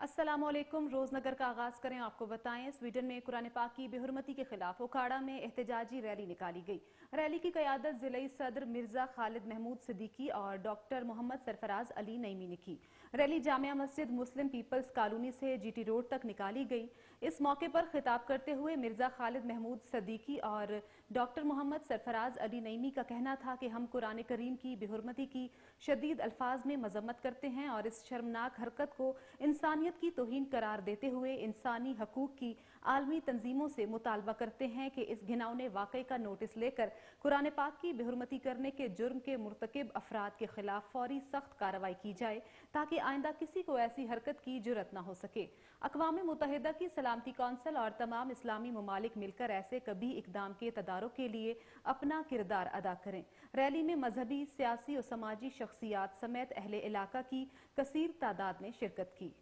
अस्सलाम वालेकुम रोजनगर का आगाज़ करें, आपको बताएँ, स्वीडन में कुरान पाक की बेहरमती के खिलाफ उखाड़ा में एहतजाजी रैली निकाली गई। रैली की क्यादत ज़िले सदर मिर्ज़ा खालिद महमूद सिद्दीकी और डॉक्टर मोहम्मद सरफराज अली नईमी ने की। Rally Jamia Masjid Muslim peoples colony से जीटी रोड तक निकाली गई। इस मौके पर खिताब करते हुए मिर्ज़ा खालिद महमूद सदीकी और डॉक्टर मोहम्मद सरफराज अली नईमी का कहना था कि हम कुरान करीम की बेहरमती की शदीद अल्फाज में मजम्मत करते हैं और इस शर्मनाक हरकत को इंसानियत की तोहन करार देते हुए इंसानी हकूक की आलमी तंजीमों से मुतालबा करते हैं कि इस घिनौने वाकई का नोटिस लेकर कुरान पाक की बेहरमती करने के जुर्म के मुरतकब अफराद के खिलाफ फौरी सख्त कार्रवाई की जाए, ताकि आइंदा किसी को ऐसी हरकत की ज़रूरत न हो सके। अकवा मुतहदा की सलामती कौंसिल और तमाम इस्लामी ममालिक मिलकर ऐसे कभी इकदाम के तदारों के लिए अपना किरदार अदा करें। रैली में मजहबी, सियासी और समाजी शख्सियात समेत अहले इलाका की कसीर तादाद ने शिरकत की।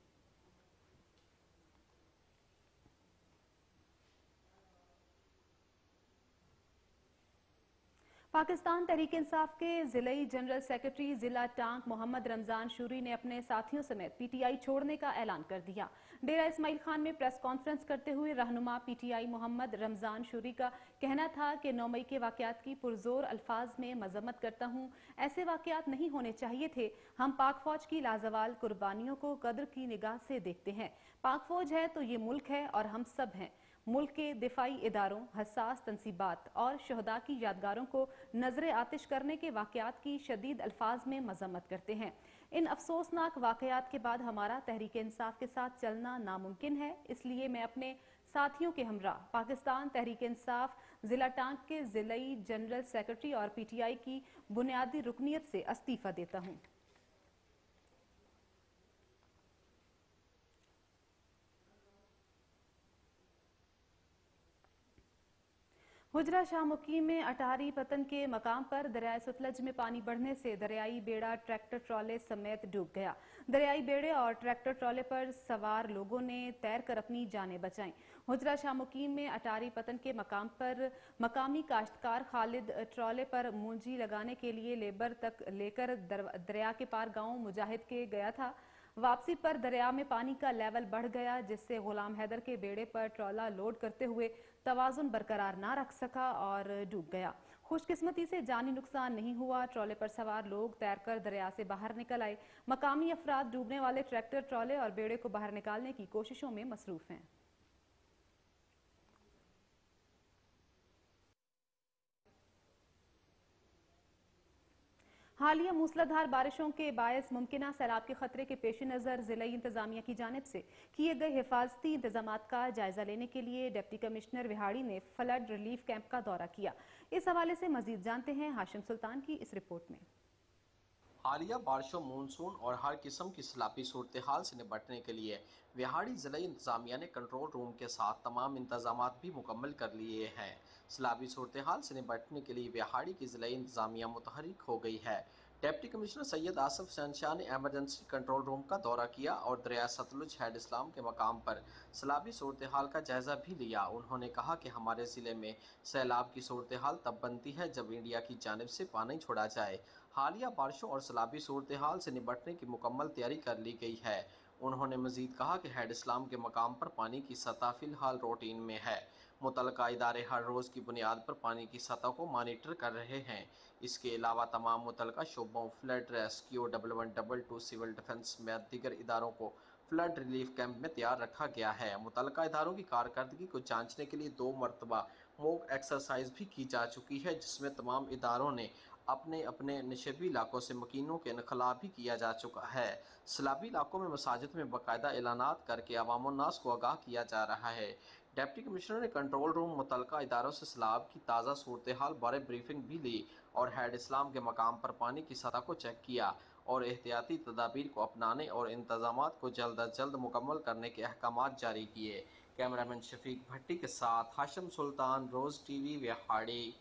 पाकिस्तान तहरीक इंसाफ के ज़िले जनरल सेक्रेटरी जिला टांक मोहम्मद रमज़ान शूरी ने अपने साथियों समेत पीटीआई छोड़ने का ऐलान कर दिया। डेरा इस्माइल खान में प्रेस कॉन्फ्रेंस करते हुए रहनुमा पीटीआई मोहम्मद रमज़ान शूरी का कहना था कि नौ मई के वाकयात की पुरजोर अल्फाज में मजम्मत करता हूँ। ऐसे वाकयात नहीं होने चाहिए थे। हम पाक फौज की लाजवाल कुर्बानियों को कदर की निगाह से देखते हैं। पाक फौज है तो ये मुल्क है और हम सब हैं। मुल्क के दिफाई इदारों, हसास तनसीबात और शहदा की यादगारों को नज़र आतिश करने के वाकयात की शदीद अल्फाज में मजम्मत करते हैं। इन अफसोसनाक वाकयात के बाद हमारा तहरीक इंसाफ के साथ चलना नामुमकिन है, इसलिए मैं अपने साथियों के हमरा पाकिस्तान तहरीक इंसाफ, जिला टांग के ज़िले जनरल सेक्रेटरी और पीटीआई की बुनियादी रुकनीत से इस्तीफा देता हूँ। हुजरा शाह मुकीम में अटारी पतन के मकाम पर दरियाई सतलज में पानी बढ़ने से दरियाई बेड़ा ट्रैक्टर ट्रॉले समेत डूब गया। दरियाई बेड़े और ट्रैक्टर ट्रॉले पर सवार लोगों ने तैर कर अपनी जानें बचाई। हुजरा शाह मुकीम में अटारी पतन के मकाम पर मकामी काश्तकार खालिद ट्रॉले पर मूंजी लगाने के लिए लेबर तक लेकर दरिया के पार गाँव मुजाहिद के गया था। वापसी पर दरिया में पानी का लेवल बढ़ गया, जिससे गुलाम हैदर के बेड़े पर ट्रॉला लोड करते हुए तोज़ुन बरकरार ना रख सका और डूब गया। खुशकिस्मती से जानी नुकसान नहीं हुआ। ट्रॉले पर सवार लोग तैरकर दरिया से बाहर निकल आए। मकामी अफराद डूबने वाले ट्रैक्टर, ट्रॉले और बेड़े को बाहर निकालने की कोशिशों में मसरूफ हैं। हालिया मूसलाधार बारिशों के बायस मुमकिन सैलाब के खतरे के पेश नज़र ज़िले इंतजामिया की जानब से किए गए हिफाजती इंतज़ाम का जायजा लेने के लिए डिप्टी कमिश्नर विहाड़ी ने फ्लड रिलीफ कैंप का दौरा किया। इस हवाले से मजीद जानते हैं हाशिम सुल्तान की इस रिपोर्ट में। हालिया बारिशों, मानसून और हर किस्म की सलाबी सूरत हाल से निपटने के लिए विहाड़ी ज़िले इंतजामिया ने कंट्रोल रूम के साथ तमाम इंतज़ाम भी मुकम्मल कर लिए हैं। सलाबी सूरत हाल से निपटने के लिए बिहाड़ी की ज़िले इंतजामिया मुतहरिक हो गई है। डिप्टी कमिश्नर सैयद आसफ शहनशाह ने एमरजेंसी कंट्रोल रूम का दौरा किया और दरिया सतलुज हेड इस्लाम के मकाम पर सैलाबी सूरत हाल का जायज़ा भी लिया। उन्होंने कहा कि हमारे ज़िले में सैलाब की सूरत हाल तब बनती है जब इंडिया की जानब से पानी छोड़ा जाए। हालिया बारिशों और सैलाबी सूरत हाल से निपटने की मुकम्मल तैयारी कर ली गई है। उन्होंने मजीद कहा कि हेड इस्लाम के मकाम पर पानी की सतह फ़िलहाल रोटीन में है। मुतल इदारे हर रोज़ की बुनियाद पर पानी की सतह को मानीटर कर रहे हैं। इसके अलावा तमाम मुतल शोबों, flood rescue double one double two, civil defence में दीगर इदारों को फ्लड रिलीफ कैंप में तैयार रखा गया है। मुतल इदारों की कारकर्दगी को जांचने के लिए दो मरतबा मोक एक्सरसाइज भी की जा चुकी है, जिसमें तमाम इदारों ने अपने अपने नशबी इलाकों से मकीनों के इनखला भी किया जा चुका है। सलाबी इलाकों में मसाजिद में बाकायदा ऐलानात करके अवामनास को आगाह किया जा रहा है। डिप्टी कमिश्नर ने कंट्रोल रूम मुतल इदारों से सैलाब की ताज़ा सूरत हाल बारे ब्रीफिंग भी ली और हेड इस्लाम के मकाम पर पानी की सतह को चेक किया और एहतियाती तदाबीर को अपनाने और इंतज़ाम को जल्द अज जल्द मुकम्मल करने के अहकाम जारी किए। कैमरामैन शफीक भट्टी के साथ हाशम सुल्तान, रोज़ टी वी विहाड़ी।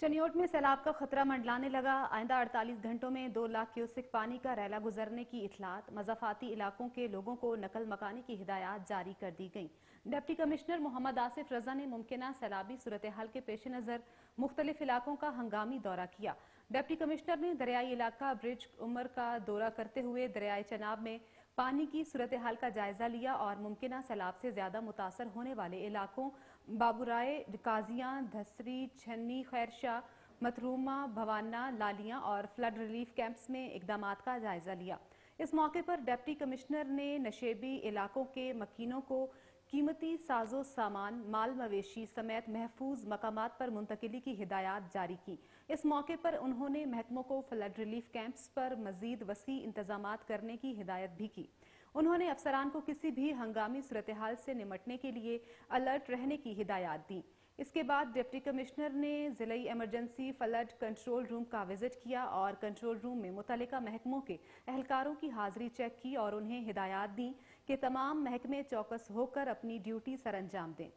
चनियोट में सैलाब का खतरा मंडलाने लगा। आइंदा 48 घंटों में दो लाख क्यूसिक पानी का रैला गुजरने की इतलात। मजाफाती इलाकों के लोगों को नकल मकाने की हिदायत जारी कर दी गई। डिप्टी कमिश्नर मोहम्मद आसिफ रजा ने मुमकिन सैलाबी सूरत हाल के पेश नज़र मुख्तलिफ़ इलाकों का हंगामी दौरा किया। डिप्टी कमिश्नर ने दरियाई इलाका ब्रिज उमर का दौरा करते हुए दरियाई चनाब में पानी की सूरत हाल का जायजा लिया और मुमकिन सैलाब से ज़्यादा मुतासर होने वाले इलाकों बाबुराय काजियाँ धसरी, छन्नी खैरशाह मतरूमा भवाना लालियाँ और फ्लड रिलीफ कैंप्स में इकदाम का जायजा लिया। इस मौके पर डिप्टी कमिश्नर ने नशेबी इलाकों के मकीनों को कीमती साजो सामान, माल मवेशी समेत महफूज मकाम पर मुंतकली की हिदायत जारी की। इस मौके पर उन्होंने महकमों को फ्लड रिलीफ कैंप्स पर मजीद वसी इंतज़ाम करने की हिदायत भी की। उन्होंने अफसरान को किसी भी हंगामी सूरत हाल से निमटने के लिए अलर्ट रहने की हिदायत दी। इसके बाद डिप्टी कमिश्नर ने ज़िले इमरजेंसी फ्लड कंट्रोल रूम का विज़िट किया और कंट्रोल रूम में मुतल महकमों के एहलकारों की हाजिरी चेक की और उन्हें हिदायत दी कि तमाम महकमे चौकस होकर अपनी ड्यूटी सर अंजाम दें।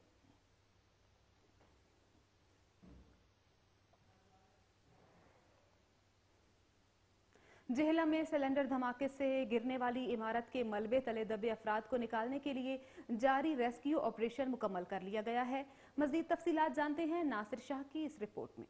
जेहला में सिलेंडर धमाके से गिरने वाली इमारत के मलबे तले दबे अफराद को निकालने के लिए जारी रेस्क्यू ऑपरेशन मुकम्मल कर लिया गया है। मजीद तफसीत जानते हैं नासिर शाह की इस रिपोर्ट में।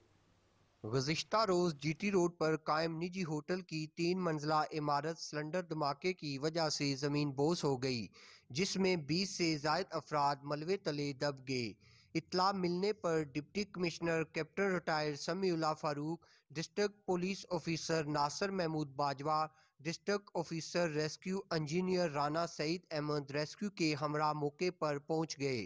गुजशत रोज जीटी रोड पर कायम निजी होटल की तीन मंजिला इमारत सिलेंडर धमाके की वजह से ज़मीन बोस हो गई, जिसमें 20 से जायद अफराद मलबे तले दब गए। इतला मिलने पर deputy commissioner captain retired Samiullah Farooq district police officer Nasir Mahmood Bajwa, district officer rescue engineer Rana Saeed Ahmed rescue के हमरा मौके पर पहुँच गए।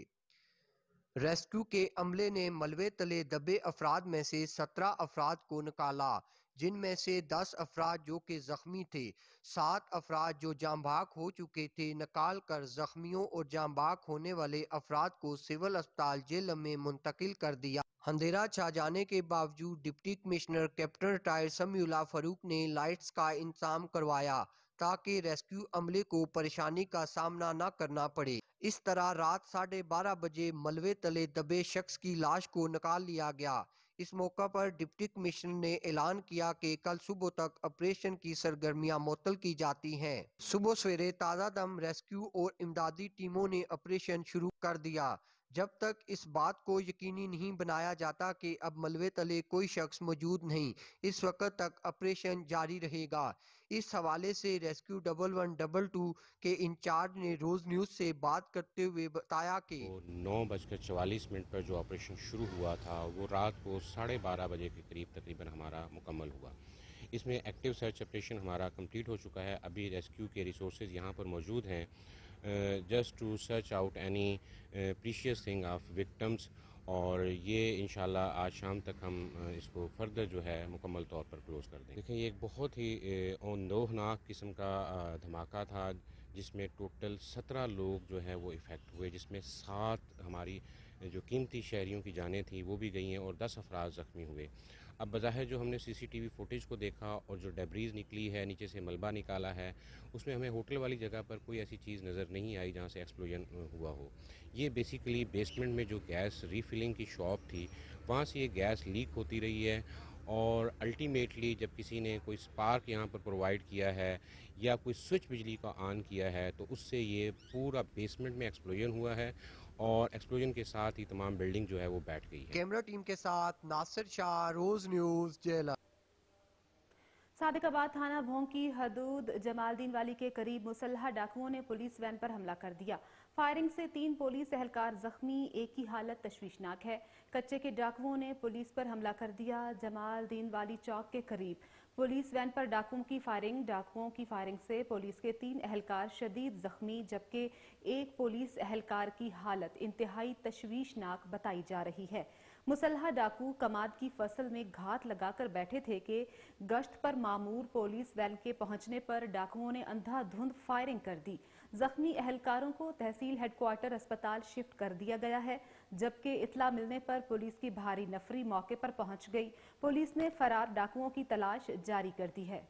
रेस्क्यू के अमले ने मलबे तले दबे अफराद में से सत्रह अफराद को निकाला जिनमें से दस अफराद जो कि जख्मी थे, सात अफराद जो जाम भाग हो चुके थे, निकाल कर जख्मियों और जाम भाग होने वाले अफराद को सिविल अस्पताल जेल में मुंतकिल कर दिया। अंधेरा छा जाने के बावजूद deputy commissioner captain retired Samiullah Farooq ने लाइट्स का इंतज़ाम करवाया ताकि रेस्क्यू अमले को परेशानी का सामना न करना पड़े। इस तरह रात साढ़े बारह बजे मलबे तले दबे शख्स की लाश को निकाल लिया गया। इस मौका पर डिप्टी कमिश्नर ने ऐलान किया कि कल सुबह तक ऑपरेशन की सरगर्मियाँ मुअत्तल की जाती हैं। सुबह सवेरे ताज़ा दम रेस्क्यू और इमदादी टीमों ने ऑपरेशन शुरू कर दिया। जब तक इस बात को यकीनी नहीं बनाया जाता कि अब मलबे तले कोई शख्स मौजूद नहीं, इस वक्त तक ऑपरेशन जारी रहेगा। इस हवाले से rescue double one double two के इंचार्ज ने रोज न्यूज़ से बात करते हुए बताया कि नौ बजकर चवालीस मिनट पर जो ऑपरेशन शुरू हुआ था, वो रात को साढ़े बारह बजे के करीब तकरीबन हमारा मुकम्मल हुआ। इसमें एक्टिव सर्च ऑपरेशन हमारा कंप्लीट हो चुका है। अभी रेस्क्यू के रिसोर्सेज यहाँ पर मौजूद हैं। Just to search out any precious thing of victims और ये इन आज शाम तक हम इसको फर्दर जो है मुकम्मल तौर पर क्लोज कर दें देखिए ये एक बहुत ही औंदोहनाक किस्म का धमाका था जिसमें टोटल सत्रह लोग जो है वो इफ़ेक्ट हुए, जिसमें सात हमारी जो कीमती शहरीों की जानें थी वो भी गई हैं और दस अफराज ज़ख्मी हुए। अब बज़ाहिर जो हमने सीसीटीवी फुटेज को देखा और जो डेब्रीज निकली है, नीचे से मलबा निकाला है, उसमें हमें होटल वाली जगह पर कोई ऐसी चीज़ नज़र नहीं आई जहाँ से एक्सप्लोजन हुआ हो। ये बेसिकली बेसमेंट में जो गैस रीफिलिंग की शॉप थी, वहाँ से ये गैस लीक होती रही है और अल्टीमेटली जब किसी ने कोई स्पार्क यहाँ पर प्रोवाइड किया है या कोई स्विच बिजली का ऑन किया है तो उससे ये पूरा बेसमेंट में एक्सप्लोजन हुआ है और एक्सप्लोजन के साथ ही तमाम बिल्डिंग जो है वो बैठ गई है। कैमरा टीम के साथ नासिर शाह रोज न्यूज़ जेला। सादिकाबाद थाना भोंग की हदूद जमालदीन वाली के करीब मुसल्ह डाकुओं ने पुलिस वैन पर हमला कर दिया। फायरिंग से तीन पुलिस एहलकार जख्मी एक की हालत तशवीशनाक है। कच्चे के डाकुओं ने पुलिस पर हमला कर दिया जमालदीन वाली चौक के करीब। पुलिस वैन पर डाकुओं की फायरिंग, डाकुओं की फायरिंग से पुलिस के तीन एहलकार शदीद जख्मी, जबकि एक पुलिस एहलकार की हालत इंतहाई तशवीशनाक बताई जा रही है। मुसलह डाकू कमाद की फ़सल में घात लगाकर बैठे थे कि गश्त पर मामूर पुलिस वैन के पहुँचने पर डाकुओं ने अंधाधुंध फायरिंग कर दी। जख्मी एहलकारों को तहसील हेडक्वार्टर अस्पताल शिफ्ट कर दिया गया है, जबकि इतला मिलने पर पुलिस की भारी नफरी मौके पर पहुँच गई। पुलिस ने फरार डाकुओं की तलाश जारी कर दी है।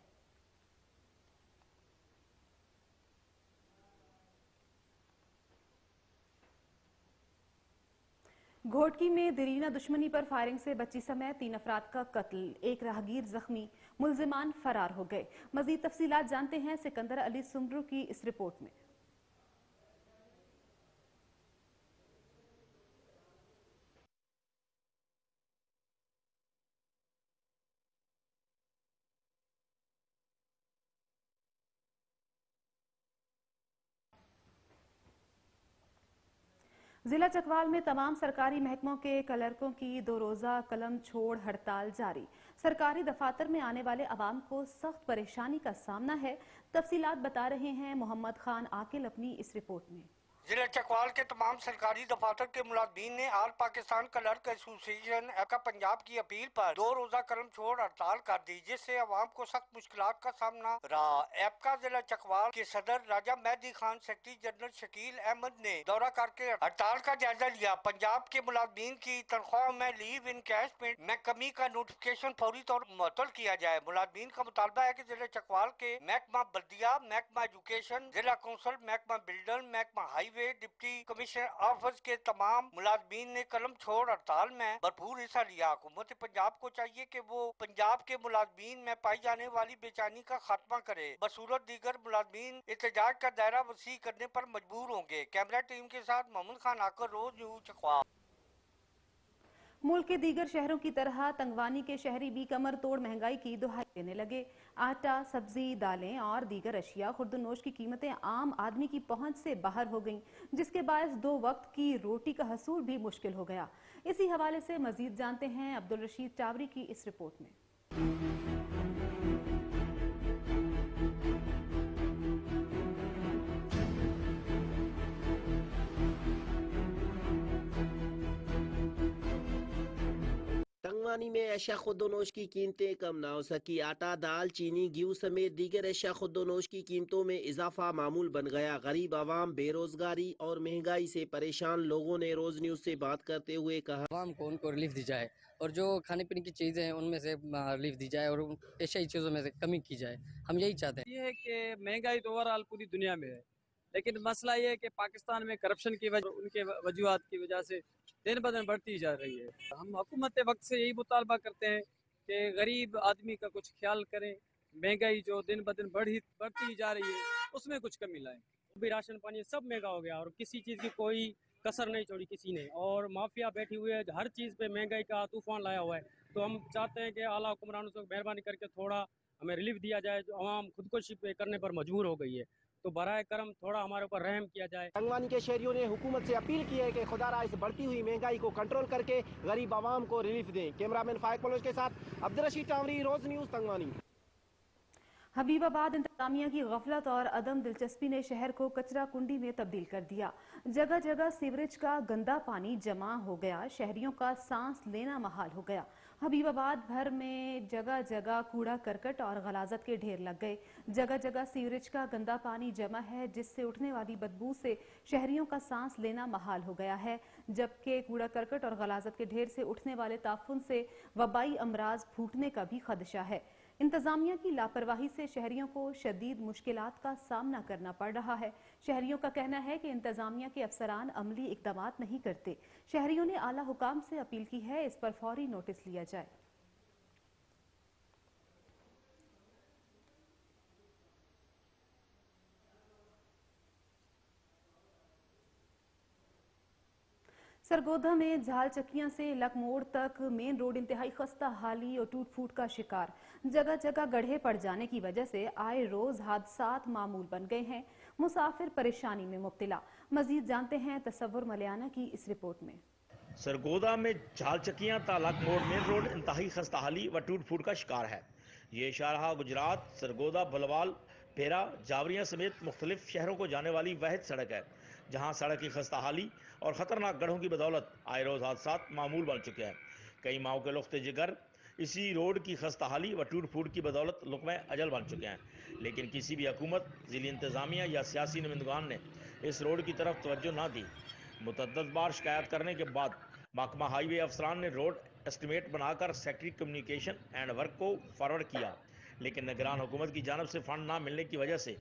घोटकी में दरीना दुश्मनी पर फायरिंग से बच्ची समेत तीन अफराद का कत्ल, एक राहगीर जख्मी, मुलजिमान फरार हो गए। मजीद तफसीत जानते हैं सिकंदर अली सुमरू की इस रिपोर्ट में। जिला चकवाल में तमाम सरकारी महकमों के क्लर्कों की दो रोजा कलम छोड़ हड़ताल जारी। सरकारी दफातर में आने वाले आवाम को सख्त परेशानी का सामना है। तफसीलात बता रहे हैं मोहम्मद खान आकिल अपनी इस रिपोर्ट में। जिला चकवाल के तमाम सरकारी दफातर के मुलाजमीन ने आल पाकिस्तान क्लर्क एसोसिएशन का पंजाब की अपील पर दो रोजा कर्म छोड़ हड़ताल कर दी, जिससे अवाम को सख्त मुश्किल का सामना रहा। एपका जिला चकवाल के सदर राजा मेहदी खान, सेक्रेटरी जनरल शकील अहमद ने दौरा करके हड़ताल का जायजा लिया। पंजाब के मुलाजमीन की तनख्वाह में लीव इन कैशमेंट में कमी का नोटिफिकेशन फौरी तौर मुअतल किया जाए। मुलाजमीन का मुतालबा है की जिला चकवाल के महकमा बल्दिया, महकमा एजुकेशन, जिला कौंसल, महकमा बिल्डर, महकमा highway highway deputy commissioner office के तमाम मुलाजमीन ने कलम छोड़ हड़ताल में भरपूर हिस्सा लिया। हुकूमत पंजाब को चाहिए की वो पंजाब के मुलाजमीन में पाई जाने वाली बेचैनी का खात्मा करे। बसूरत दीगर मुलाजमीन एहतजाज का दायरा वसी करने आरोप मजबूर होंगे। कैमरा टीम के साथ मोहम्मद खान आकर रोज न्यूज़ चकवा मुल्क के दीगर शहरों की तरह तंगवानी के शहरी भी कमर तोड़ महँगाई की दुहाई देने लगे। आटा, सब्ज़ी, दालें और दीगर अशिया खुर्दनोश की कीमतें आम आदमी की पहुँच से बाहर हो गईं, जिसके बायस दो वक्त की रोटी का हसूल भी मुश्किल हो गया। इसी हवाले से मजीद जानते हैं अब्दुल रशीद टावरी की इस रिपोर्ट में। तंगवानी में ऐशा खुदोनोश की कीमतें कम ना हो सकी। आटा दाल चीनी गेहूँ समेत दीगर ऐशा खुदोनोश की कीमतों में इजाफा मामूल बन गया। गरीब आवाम बेरोजगारी और महँगाई से परेशान लोगों ने रोज न्यूज़ से बात करते हुए कहा। आवाम को उनको रिलीफ दी जाए और जो खाने पीने की चीज़ें हैं उनमें से रिलीफ दी जाए और एशियाई चीज़ों में से कमी की जाए। हम यही चाहते हैं। ये है कि महँगाई तो ओवरऑल पूरी दुनिया में है लेकिन मसला ये है कि पाकिस्तान में करप्शन की वजह उनके वजूहत की वजह से दिन ब दिन बढ़ती जा रही है। हम हुकूमत वक्त से यही मुतालबा करते हैं कि गरीब आदमी का कुछ ख्याल करें, महँगाई जो दिन ब दिन बढ़ी, बढ़ती जा रही है, उसमें कुछ कमी लाएँ। भी राशन पानी सब महँगा हो गया और किसी चीज़ की कोई कसर नहीं छोड़ी किसी ने। और माफिया बैठी हुई है, हर चीज़ पे महँगाई का तूफ़ान लाया हुआ है। तो हम चाहते हैं कि आला हुक्मरानों से मेहरबानी करके थोड़ा हमें रिलीफ दिया जाए, जो आवाम खुदकुशी पे करने पर मजबूर हो गई है। तो बरए करम थोड़ा हमारे ऊपर रहम किया जाए। तंगवानी के शहरियों ने हुकूमत से अपील की है कि खुदारा इस बढ़ती हुई महँगाई को कंट्रोल करके गरीब आवाम को रिलीफ दें। कैमरामैन फायक पलोच के साथ अब्दुल रशीद टावरी रोज न्यूज़ तंगवानी। हबीबाबाद इंतजामिया की गफलत और अदम दिलचस्पी ने शहर को कचरा कुंडी में तब्दील कर दिया। जगह जगह सीवरेज का गंदा पानी जमा हो गया। शहरियों का सांस लेना महाल हो गया। हबीबाबाद भर में जगह जगह कूड़ा करकट और गलाजत के ढेर लग गए। जगह जगह सीवरेज का गंदा पानी जमा है, जिससे उठने वाली बदबू से शहरियों का सांस लेना महाल हो गया है। जबकि कूड़ा करकट और गलाजत के ढेर से उठने वाले ताफुन से वबाई अमराज फूटने का भी खदशा है। इंतजामिया की लापरवाही से शहरियों को शदीद मुश्किल का सामना करना पड़ रहा है। शहरियों का कहना है कि इंतजामिया के अफसरान अमली इकदाम नहीं करते। शहरियों ने आला हुकाम से अपील की है, इस पर फौरी नोटिस लिया जाए। सरगोधा में झाल चकियाँ से लकमोड़ तक मेन रोड इंतहाई खस्ता हाली और टूट फूट का शिकार। जगह जगह गड्ढे पड़ जाने की वजह से आए रोज हादसात मामूल बन गए हैं। मुसाफिर परेशानी में मुब्तला। मजीद जानते हैं तस्वुर मलियाना की इस रिपोर्ट में। सरगोदा में झाल तालक मोड़ मेन रोड, इंतहाई खस्ता हाली व टूट फूट का शिकार है। ये शारहा गुजरात, सरगोदा, बलवाल, पेरा, जावरिया समेत मुख्तलिफ़ शहरों को जाने वाली वहद सड़क है, जहाँ सड़क की खस्ता हाली और ख़तरनाक गढ़ों की बदौलत आए रोज़ हादसा मामूल बन चुके हैं। कई माओ के लुख्त जिगर इसी रोड की खस्ता हाली व टूट फूट की बदौलत लुकम अजल बन चुके हैं। लेकिन किसी भी हुकूमत, ज़िली इंतज़ामिया या सियासी नुमाइंदगान ने इस रोड की तरफ़ तोज्जो ना दी। मुतद बार शिकायत करने के बाद महकमा हाईवे अफसरान ने रोड एस्टिमेट बनाकर सेक्रेटरी कम्युनिकेशन एंड वर्क को फॉरवर्ड किया। लेकिन निगरान हुकूमत की जानब से फंड ना मिलने की वजह से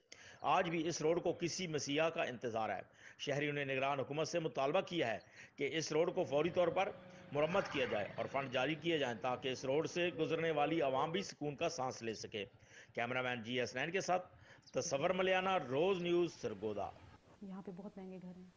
आज भी इस रोड को किसी मसीहा का इंतज़ार है। शहरियों ने निगरान हुकूमत से मुतालबा किया है कि इस रोड को फौरी तौर पर मुरम्मत किया जाए और फंड जारी किए जाएँ ताकि इस रोड से गुजरने वाली आवाम भी सुकून का सांस ले सके। कैमरामैन जी एस नैन के साथ तस्वर मलियाना, रोज न्यूज़, सरगोदा। यहाँ पे बहुत महँगे घर हैं।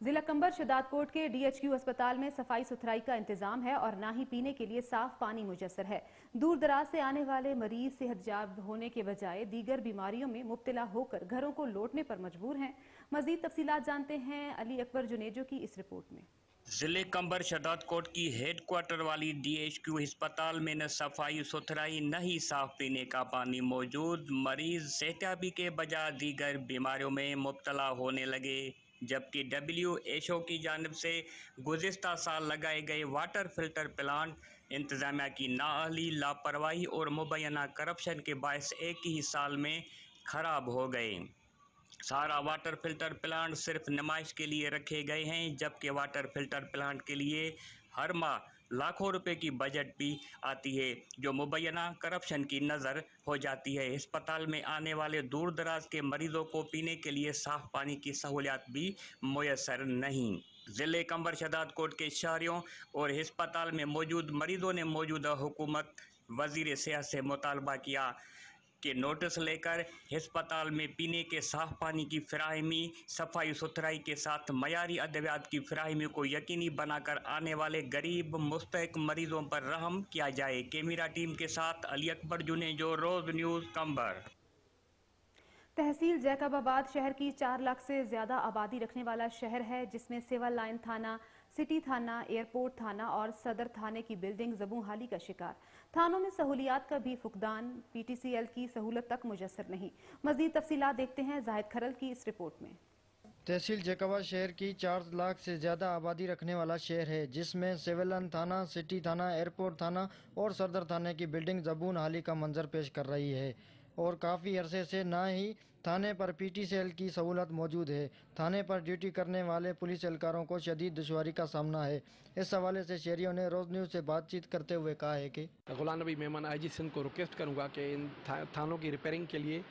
जिला कंबर, शदादकोट के डीएचक्यू अस्पताल में सफ़ाई सुथराई का इंतज़ाम है और ना ही पीने के लिए साफ़ पानी मुजसर है। दूर दराज से आने वाले मरीज़ सेहतयाब होने के बजाय दीगर बीमारियों में मुब्तला होकर घरों को लौटने पर मजबूर हैं। मजीद तफसीलात जानते हैं अली अकबर जुनेजो की इस रिपोर्ट में। ज़िले कंबर शदादकोट की हेड क्वार्टर वाली डीएचक्यू अस्पताल में न सफ़ाई सुथराई, न ही साफ़ पीने का पानी मौजूद। मरीज़ सेहतियाबी के बजाय दीगर बीमारियों में मुबतला होने लगे, जबकि डब्ल्यू एच ओ की जानब से गुज्त साल लगाए गए वाटर फ़िल्टर प्लांट इंतजामिया की नाअली लापरवाही और मुबैना करप्शन के बायस एक ही साल में ख़राब हो गए। सारा वाटर फ़िल्टर प्लांट सिर्फ़ नुमाइश के लिए रखे गए हैं, जबकि वाटर फ़िल्टर प्लांट के लिए हर माह लाखों रुपए की बजट भी आती है, जो मुबैना करप्शन की नज़र हो जाती है। अस्पताल में आने वाले दूर दराज के मरीजों को पीने के लिए साफ़ पानी की सहूलियात भी मैसर नहीं। ज़िले कंबर शदाद कोट के शहरियों और अस्पताल में मौजूद मरीजों ने मौजूदा हुकूमत वज़ीर सेहत से मुतालबा किया। के नोटिस लेकर अस्पताल में पीने के साफ़ पानी की फ्राहमी सफ़ाई सुथराई के साथ मयारी अद्वियात की फ्राहमी को यकीनी बनाकर आने वाले गरीब मुस्तक मरीजों पर रहम किया जाए। कैमरा टीम के साथ अली अकबर जुने जो रोज न्यूज़ कंबर। तहसील जैकबाबाद शहर की चार लाख से ज़्यादा आबादी रखने वाला शहर है, जिसमें सिविल लाइन थाना सिटी थाना, एयरपोर्ट थाना और सदर थाने की बिल्डिंग जबू हाली का शिकार। थानों में सहूलियात का भी फुकदान, पीटीसीएल की सहूलत तक मुयसर नहीं। मजीद तफसीलात देखते हैं जाहिद खरल की इस रिपोर्ट में। तहसील जैकाबाद शहर की चार लाख से ज़्यादा आबादी रखने वाला शहर है, जिसमें सिविलन थाना, सिटी थाना, एयरपोर्ट थाना और सदर थाने की बिल्डिंग जबून हाली का मंजर पेश कर रही है। और काफ़ी अरसे से ना ही थाने पर पीटी सेल की सहूलत मौजूद है। थाने पर ड्यूटी करने वाले पुलिस एहलकारों को शदीद दुशारी का सामना है। इस हवाले से शहरियों ने रोज न्यूज़ से बातचीत करते हुए कहा है कि गुलाम नबी मेमन आई जी सिंध को रिक्वेस्ट करूँगा कि इन था, थानों की रिपेयरिंग के लिए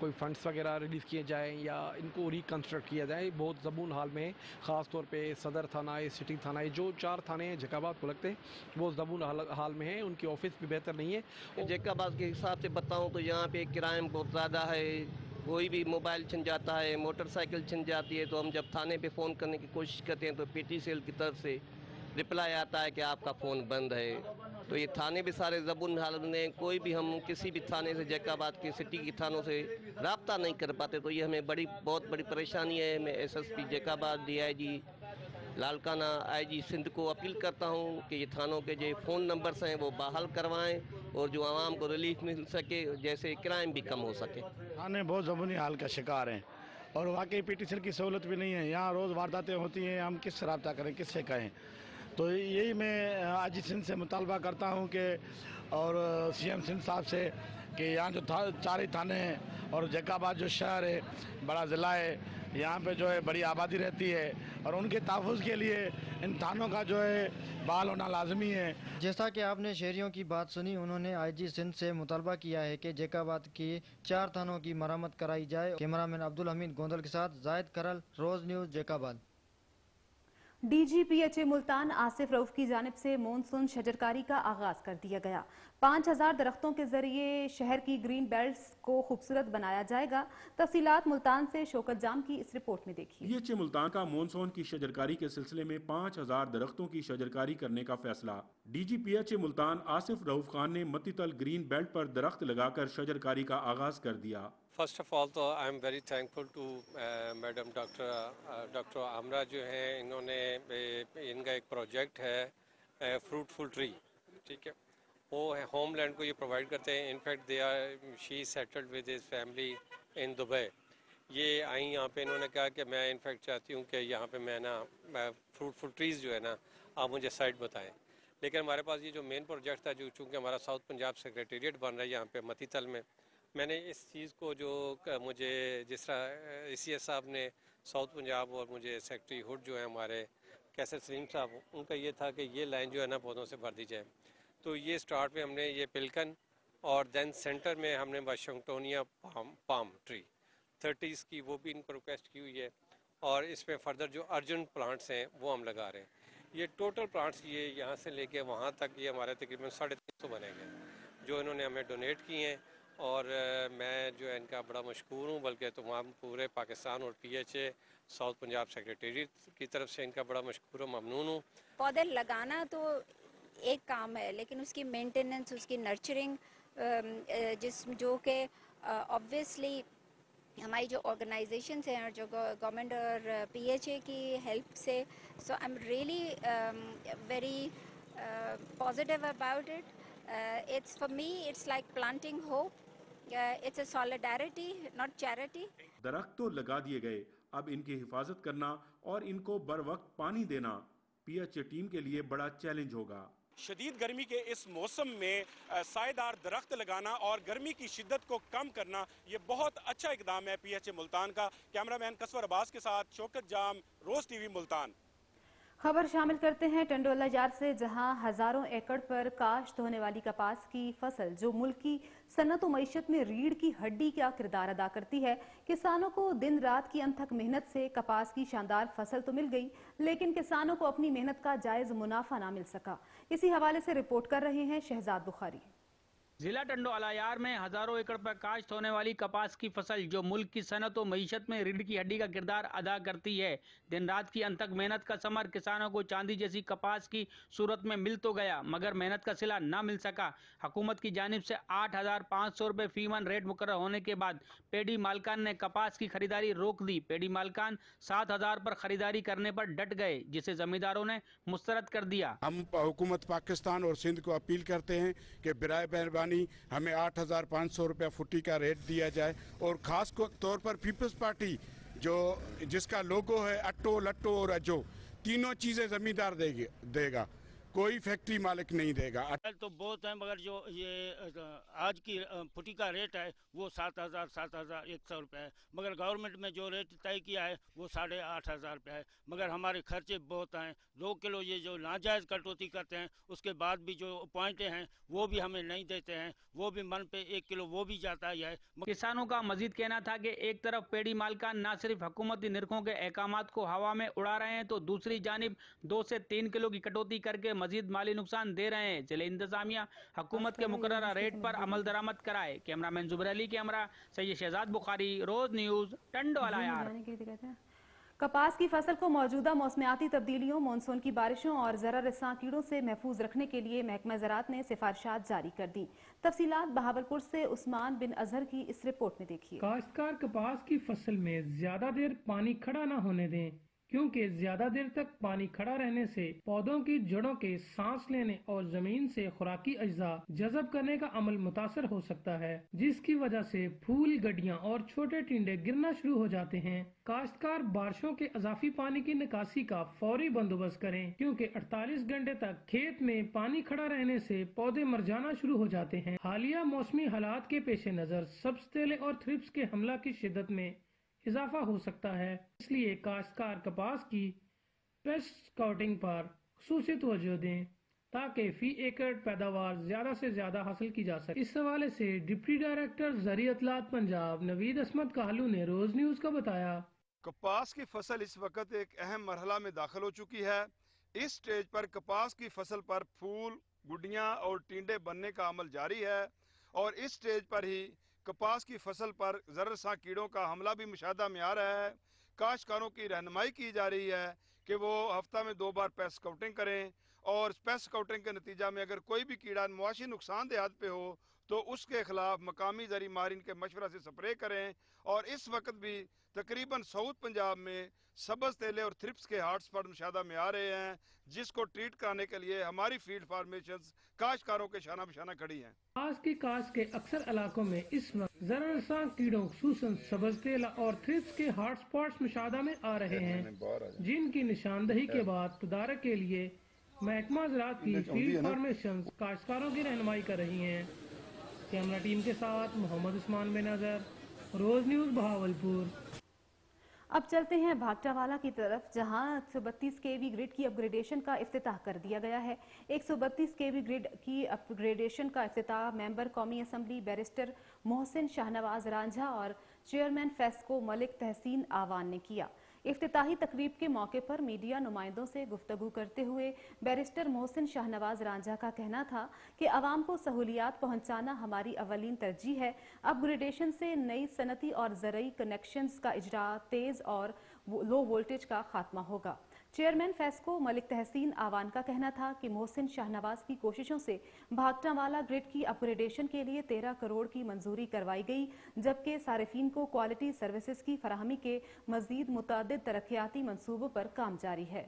कोई फंड्स वगैरह रिलीज़ किए जाएँ या इनको रिकन्स्ट्रक्ट किया जाए। बहुत जबून हाल में ख़ास तौर पर सदर थाना है सिटी थाना है जो चार थाने हैं जकाबाद को लगते हैं वो जबून हाल, हाल में है। उनकी ऑफ़िस भी बेहतर नहीं है। जकाबाद के हिसाब से बताऊँ तो यहाँ पे क्राइम बहुत ज़्यादा है। कोई भी मोबाइल छिन जाता है, मोटरसाइकिल छिन जाती है तो हम जब थाने पे फ़ोन करने की कोशिश करते हैं तो पीटी सेल की तरफ़ से रिप्लाई आता है कि आपका फ़ोन बंद है। तो ये थाने भी सारे जबुन हालत में कोई भी हम किसी भी थाने से, जैकाबाद के सिटी के थानों से रबता नहीं कर पाते तो ये हमें बड़ी, बहुत बड़ी परेशानी है। हमें S S P Jacobabad D I G Larkana IG Sindh को अपील करता हूँ कि ये थानों के जो फ़ोन नंबर्स हैं वो बहाल करवाएँ और जो आवाम को रिलीफ मिल सके, जैसे क्राइम भी कम हो सके। थाने बहुत ज़बूनी हाल का शिकार हैं और वाकई पीटीसीएल की सहूलत भी नहीं है। यहाँ रोज़ वारदातें होती हैं, हम किससे रबता करें, किससे कहें? तो यही मैं आजी सिंध से मुतालबा करता हूँ कि और सीएम सिंध साहब से कि यहाँ जो था, चार ही थाने हैं और जैकाबाद जो शहर है, बड़ा ज़िला है यहाँ पे जो है बड़ी आबादी रहती है और उनके तहफ़ के लिए इन थानों का जो है बाल होना लाजमी है। जैसा कि आपने शहरियों की बात सुनी उन्होंने आईजी सिंध से मुतालबा किया है कि जैकाबाद की चार थानों की मरम्मत कराई जाए। कैमरामैन अब्दुल हमीद गोंदल के साथ जायद करल Roze news Jacobabad. DG PHA Multan Asif Rauf की जानब से मानसून शजरकारी का आगाज़ कर दिया गया। पाँच हज़ार दरख्तों के ज़रिए शहर की ग्रीन बेल्ट को खूबसूरत बनाया जाएगा। तफसीलात मुल्तान से शोकत जाम की इस रिपोर्ट में देखिए। डीएचए मुल्तान का मानसून की शजरकारी के सिलसिले में पाँच हज़ार दरख्तों की शजरकारी करने का फैसला। डीजीपीएचए मुल्तान आसिफ रऊफ खान ने मतीतल ग्रीन बेल्ट पर दरख्त लगाकर शजरकारी का आगाज़ कर दिया। फ़र्स्ट ऑफ़ ऑल तो I am very thankful to madam doctor doctor Amra जो हैं इन्होंने इनका एक प्रोजेक्ट है फ्रूटफुल ट्री। ठीक है? वो होमलैंड को ये प्रोवाइड करते हैं. In fact they are she settled with his family in Dubai ये आई यहाँ पे, इन्होंने कहा कि मैं इनफैक्ट चाहती हूँ कि यहाँ पे मैं ना फ्रूटफुल ट्रीज़ जो है ना, आप मुझे साइड बताएँ. लेकिन हमारे पास ये जो मेन प्रोजेक्ट था, जो चूँकि हमारा साउथ पंजाब सेक्रेटेरिएट बन रहा है यहाँ पे मतीतल में, मैंने इस चीज़ को जो मुझे जिस तरह एस साहब ने साउथ पंजाब और मुझे सेक्रेटरी हुड जो है हमारे, कैसर सलीम साहब, उनका ये था कि ये लाइन जो है ना, पौधों से भर दी जाए. तो ये स्टार्ट में हमने ये पिलकन और देन सेंटर में हमने washingtonia palm palm tree thirties की वो भी इनको रिक्वेस्ट की हुई है और इसमें फर्दर जो अर्जेंट प्लांट्स हैं, वो हम लगा रहे हैं। ये टोटल प्लांट्स ये यहाँ से लेके वहाँ तक ये हमारे तकरीबन साढ़े तीन सौ बनेंगे जो इन्होंने हमें डोनेट किए हैं और मैं जो है इनका बड़ा मशहूर हूँ, बल्कि तमाम पूरे पाकिस्तान और P H A south Punjab secretariat की तरफ़ से इनका बड़ा मशहूर और ममनून हूँ। पौधे लगाना तो एक काम है, लेकिन उसकी मेंटेनेंस उसकी नर्चरिंग जिस जो कि ऑब्वियसली हमारी जो ऑर्गेनाइजेशन हैं और जो गवर्नमेंट और पीएचए की हेल्प से so I am really very positive about it it's for me it's like planting hope it's a solidarity not charity दरख्त तो लगा दिए गए। अब इनकी हिफाजत करना और इनको बर वक्त पानी देना पीएचए टीम के लिए बड़ा चैलेंज होगा। शदीद गर्मी के इस मौसम में सायेदार दरख्त लगाना और गर्मी की शिद्दत को कम करना, ये बहुत अच्छा इकदाम है पी एच ए मुल्तान का। कैमरा मैन कसवर अब्बास के साथ शोकत जाम, रोज टी वी मुल्तान। खबर शामिल करते हैं टंडोला जार से, जहाँ हज़ारों एकड़ पर काश्त होने वाली कपास की फ़सल, जो मुल्क की सनत मीशत में रीढ़ की हड्डी का किरदार अदा करती है। किसानों को दिन रात की अनथक मेहनत से कपास की शानदार फ़सल तो मिल गई, लेकिन किसानों को अपनी मेहनत का जायज़ मुनाफा ना मिल सका। इसी हवाले से रिपोर्ट कर रहे हैं शहजाद बुखारी। जिला टंडो अलायार में हज़ारों एकड़ पर काश्त होने वाली कपास की फ़सल, जो मुल्क की सनत व मीशत में रीढ़ की हड्डी का किरदार अदा करती है। दिन रात की अंतक मेहनत का समर किसानों को चांदी जैसी कपास की सूरत में मिल तो गया, मगर मेहनत का सिला न मिल सका। हुकूमत की जानब से आठ हज़ार पाँच सौ रुपये फीमन रेट मुकर होने के बाद पेडी मालकान ने कपास की खरीदारी रोक दी। पेडी मालकान सात हज़ार पर खरीदारी करने पर डट गए, जिसे जमींदारों ने मुस्तरद कर दिया। हम हुकूमत पाकिस्तान और सिंध को अपील करते हैं कि बिराए मेहरबानी यानी हमें आठ हज़ार पाँच सौ रुपया फुटी का रेट दिया जाए। और ख़ास तौर पर पीपल्स पार्टी जो जिसका लोगो है अट्टो लट्टो और अजो, तीनों चीज़ें ज़मींदार देगी देगा। कोई फैक्ट्री मालिक नहीं देगा। तो बहुत है मगर जो ये आज की फुटी का रेट है वो सात हज़ार सात हज़ार एक सौ रुपये है। मगर गवर्नमेंट में जो रेट तय किया है वो साढ़े आठ हज़ार रुपये है। मगर हमारे खर्चे बहुत हैं। दो किलो ये जो नाजायज़ कटौती करते हैं उसके बाद भी जो पॉइंटें हैं वो भी हमें नहीं देते हैं। वो भी मन पे एक किलो वो भी जाता ही है। किसानों का मजीद कहना था कि एक तरफ़ पेड़ी मालकान न सिर्फ़ हुकूमती निरखों के अहकाम को हवा में उड़ा रहे हैं तो दूसरी जानब दो से तीन किलो की कटौती करके मजीद माली नुकसान दे रहे हैं। ज़िले इंतजामिया हुकूमत के मुकर रेट पर अमल दरामद कराए। Cameraman Zubair Ali camera Syed Shahzad Bukhari Roze news Tandola कपास की फ़सल को मौजूदा मौसमियाती तब्दीलियों मानसून की बारिशों और जरा रिसा कीड़ों से महफूज रखने के लिए महकमा ज़रात ने सिफारिशात जारी कर दी। तफसीलात बहावलपुर से उस्मान बिन अजहर की इस रिपोर्ट में देखिए। काश्तकार कपास की फ़सल में ज़्यादा देर पानी खड़ा न होने दें। क्योंकि ज़्यादा देर तक पानी खड़ा रहने से पौधों की जड़ों के सांस लेने और ज़मीन से खुराकी अज्जा जजब करने का अमल मुतासर हो सकता है, जिसकी वजह से फूल गड्डियाँ और छोटे टिंडे गिरना शुरू हो जाते हैं। काश्तकार बारिशों के अजाफी पानी की निकासी का फौरी बंदोबस्त करें, क्योंकि 48 घंटे तक खेत में पानी खड़ा रहने से पौधे मर जाना शुरू हो जाते हैं। हालिया मौसमी हालात के पेश नज़र सब्स तेले और थ्रिप्स के हमला की शिदत में इजाफा हो सकता है। इसलिए काश्तकार कपास की पेस्ट स्काउटिंग पर खसूसी तवज्जो दें, ताकि फ़ी एकड़ पैदावार ज़्यादा से ज़्यादा हासिल की जा सके। इस हवाले से डिप्टी डायरेक्टर जरी अतलात पंजाब नवीद असमत कालू ने रोज न्यूज़ को बताया। कपास की फ़सल इस वक्त एक अहम मरहला में दाखिल हो चुकी है। इस स्टेज पर कपास की फ़सल पर फूल, गुडियाँ और टिंडे बनने का अमल जारी है और इस स्टेज पर ही कपास की फ़सल पर जरसा कीड़ों का हमला भी मुशादा में आ रहा है। काश्तकारों की रहनमाई की जा रही है कि वो हफ़्ता में दो बार पेस्ट स्काउटिंग करें और पेस्ट स्काउटिंग के नतीजा में अगर कोई भी कीड़ा मुआशी नुकसान देहात पे हो तो उसके खिलाफ मकामी जरी मारिन के मशवरा से स्प्रे करें और इस वक्त भी तकरीबन साउथ पंजाब में सबज तेले और थ्रिप्स के हॉटस्पॉट मुशादा में आ रहे हैं जिसको ट्रीट कराने के लिए हमारी फ़ील्ड फार्मेशन काश्तकारों के शाना बशाना खड़ी हैं। आज की काश के अक्सर इलाकों में इस वक्त जरा कीड़ों खसूसन सबज तेला और थ्रिप्स के हॉटस्पॉट्स मुशादा में आ रहे हैं जिनकी निशानदही के बाद तदारक के लिए महकमा ज़रात की फ़ील्ड फार्मेशन काश्तकारों की रहनुमाई कर रही है। कैमरा टीम के साथ मोहम्मद उस्मान बेनजर रोज न्यूज़ बहावलपुर। अब चलते हैं भागटावाला की तरफ़, जहाँ 132 केवी ग्रिड की अपग्रेडेशन का अफ्ताह कर दिया गया है। 132 केवी ग्रिड की अपग्रेडेशन का अफ्ताह मेंबर कौमी असम्बली बैरिस्टर मोहसिन शाहनवाज रांझा और चेयरमैन फेस्को मलिक तहसीन आवान ने किया। इफ्तिताही तकरीब के मौके पर मीडिया नुमाइंदों से गुफ्तगु करते हुए बैरिस्टर मोहसिन शाहनवाज रांझा का कहना था कि आवाम को सहूलियात पहुंचाना हमारी अवलिन तरजीह है। अपग्रेडेशन से नई सनती और ज़रिए कनेक्शंस का इजरा तेज और लो वोल्टेज का खात्मा होगा। चेयरमैन फैस्को मलिक तहसीन आवान का कहना था कि मोहसिन शाहनवाज की कोशिशों से भागटावाला ग्रिड की अपग्रेडेशन के लिए तेरह करोड़ की मंजूरी करवाई गई, जबकि सार्फिन को क्वालिटी सर्विसेज़ की फरहमी के मजीद मुतद तरक्याती मनसूबों पर काम जारी है।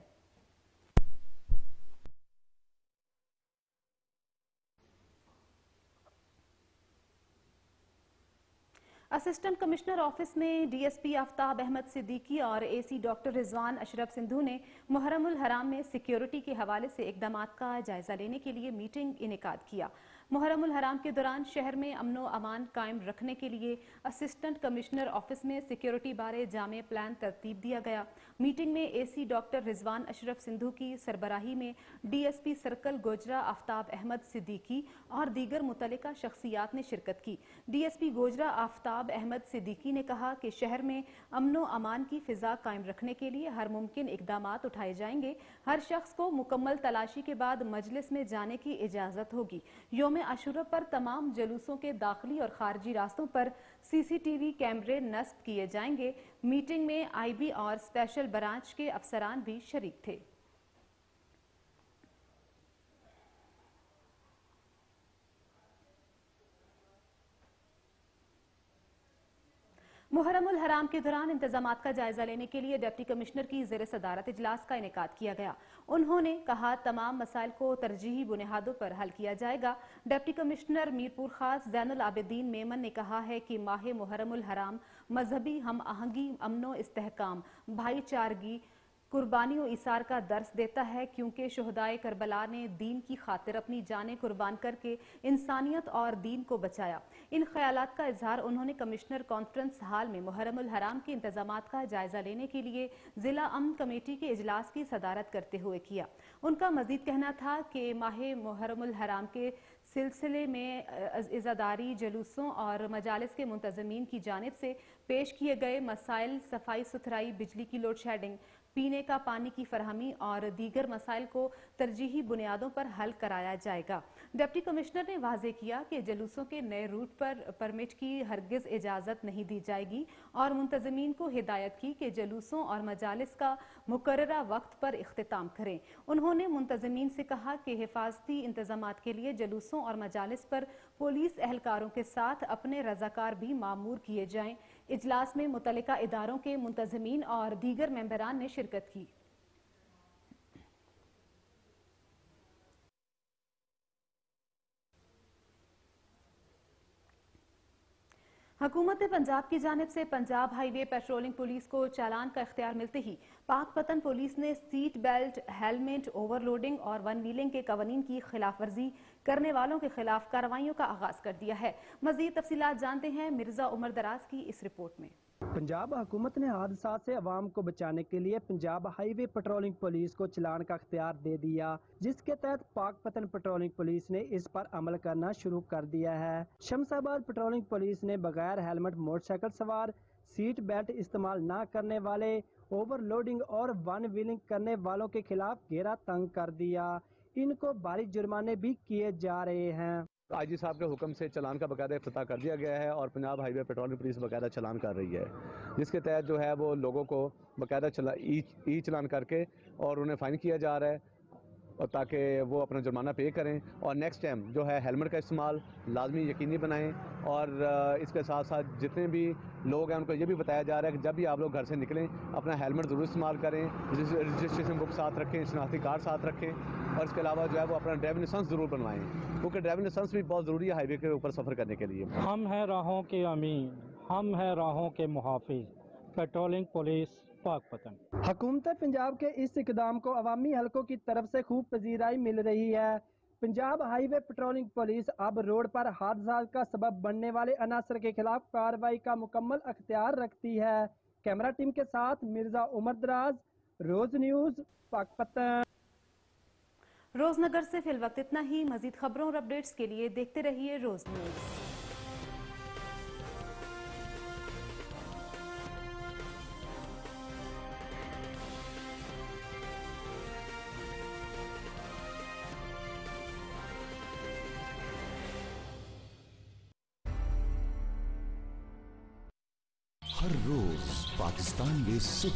असिस्टेंट कमिश्नर ऑफ़िस में डीएसपी आफ्ताब अहमद सिद्दीकी और एसी डॉक्टर रिजवान अशरफ सिंधु ने मुहरम हराम में सिक्योरिटी के हवाले से इकदाम का जायजा लेने के लिए मीटिंग इनका किया। मुहर्रमुल हराम के दौरान शहर में अमनो अमान कायम रखने के लिए असिस्टेंट कमिश्नर ऑफ़िस में सिक्योरिटी बारे जामे प्लान तरतीब दिया गया। मीटिंग में एसी डॉक्टर रिजवान अशरफ सिंधु की सरबराही में डीएसपी सर्कल गोजरा आफ्ताब अहमद सिद्दीकी और दीगर मुतल शख्सियात ने शिरकत की। डीएसपी गोजरा आफ्ताब अहमद सिद्दीकी ने कहा कि शहर में अमनो अमान की फिजा कायम रखने के लिए हर मुमकिन इकदाम उठाए जाएँगे हर शख्स को मुकम्मल तलाशी के बाद मजलिस में जाने की इजाज़त होगी। योम अशुरा पर तमाम जलूसों के दाखिली और खारजी रास्तों पर सीसीटीवी कैमरे नस्ब किए जाएँगे। मीटिंग में आईबी और स्पेशल ब्रांच के अफसरान भी शरीक थे। मुहर्रमुल हराम के दौरान इंतज़ाम का जायजा लेने के लिए डिप्टी कमिश्नर की जेर सदारत इजलास का इनका किया गया। उन्होंने कहा, तमाम मसाइल को तरजीही बुनियादों पर हल किया जाएगा। डिप्टी कमिश्नर मीरपुर खास जैन आबिदीन मेमन ने कहा है कि माह मुहरम हराम मजहबी हम आहंगी अमनो इसकाम भाईचारगी कुर्बानी और इसार का दर्स देता है, क्योंकि शहदाय करबला ने दीन की खातिर अपनी जानें कुर्बान करके इंसानियत और दीन को बचाया। इन ख्यालात का इजहार उन्होंने कमिश्नर कॉन्फ्रेंस हाल में मुहरम हराम के इंतज़ाम का जायजा लेने के लिए जिला अमन कमेटी के इजलास की सदारत करते हुए किया। उनका मजीद कहना था कि माह मुहरम हराम के सिलसिले में इजादारी, जलूसों और मजालस के मुंतजमीन की जानब से पेश किए गए मसाइल, सफ़ाई सुथराई, बिजली की लोड शेडिंग पीने का पानी की फरहमी और दीगर मसाइल को तरजीही बुनियादों पर हल कराया जाएगा। डिप्टी कमिश्नर ने वाजे किया कि जलूसों के नए रूट पर परमिट की हरगिज इजाज़त नहीं दी जाएगी और मुंतजमीन को हिदायत की कि जलूसों और मजालस का मुकर्रा वक्त पर अख्ताम करें। उन्होंने मुंतजमीन से कहा कि हिफाजती इंतज़ाम के लिए जलूसों और मजालस पर पुलिस एहलकारों के साथ अपने रजाकार भी मामूर किए जाएँ। इजलास में मुतल इदारों के मुंतजमीन और दीगर मेम्बरान ने शिरकत की। हुकूमत पंजाब की जानब से पंजाब हाईवे पेट्रोलिंग पुलिस को चालान का इख्तियार मिलते ही पाक पतन पुलिस ने सीट बेल्ट, हेलमेट, ओवरलोडिंग और वन व्हीलिंग के कवानीन की खिलाफ वर्जी करने वालों के खिलाफ कार्रवाइयों का आगाज़ कर दिया है। मजीद तफसी जानते हैं मिर्ज़ा उमर दराज की इस रिपोर्ट में। पंजाब हुकूमत ने हादसा से आवाम को बचाने के लिए पंजाब हाईवे पेट्रोलिंग पुलिस को चलान का अख्तियार दे दिया, जिसके तहत पाक पतन पेट्रोलिंग पुलिस ने इस पर अमल करना शुरू कर दिया है। शमशाबाद पेट्रोलिंग पुलिस ने बगैर हेलमेट, मोटरसाइकिल सवार सीट बेल्ट इस्तेमाल न करने वाले, ओवरलोडिंग और वन व्हीलिंग करने वालों के खिलाफ घेरा तंग कर दिया। इनको भारी जुर्माने भी किए जा रहे हैं। आई जी साहब के हुक्म से चलान का बकायदा इफ्ताह कर दिया गया है और पंजाब हाईवे पेट्रोलिंग पुलिस बकायदा चलान कर रही है, जिसके तहत जो है वो लोगों को बकायदा चला ई चलान करके और उन्हें फ़ाइन किया जा रहा है। और ताकि वो अपना जुर्माना पे करें और नेक्स्ट टाइम जो है हेलमेट का इस्तेमाल लाजमी यकीनी बनाएँ और इसके साथ साथ जितने भी लोग हैं उनको ये भी बताया जा रहा है कि जब भी आप लोग घर से निकलें अपना हेलमेट ज़रूर इस्तेमाल करें रजिस्ट्रेशन बुक साथ रखें शनाख्ती कार्ड साथ रखें और इसके अलावा जो है वो अपना ड्राइविंग लाइसेंस ज़रूर बनवाएँ, क्योंकि ड्राइविंग लाइसेंस भी बहुत ज़रूरी है हाईवे के ऊपर सफ़र करने के लिए। हम हैं राहों के अमीन, हम हैं राहों के मुहाफ़ पेट्रोलिंग पुलिस पाक पतन हुकूमत पंजाब के इस इकदाम को अवामी हलकों की तरफ़ से खूब पजीराई मिल रही है। पंजाब हाईवे पेट्रोलिंग पुलिस अब रोड पर हादसा का सबब बनने वाले अनासर के खिलाफ कार्रवाई का मुकम्मल अख्तियार रखती है। कैमरा टीम के साथ मिर्ज़ा उमर दराज रोज न्यूज़ पाकपतन रोजनगर से फिल वक्त इतना ही मजीद खबरों और अपडेट्स के लिए देखते रहिए रोज न्यूज़। हर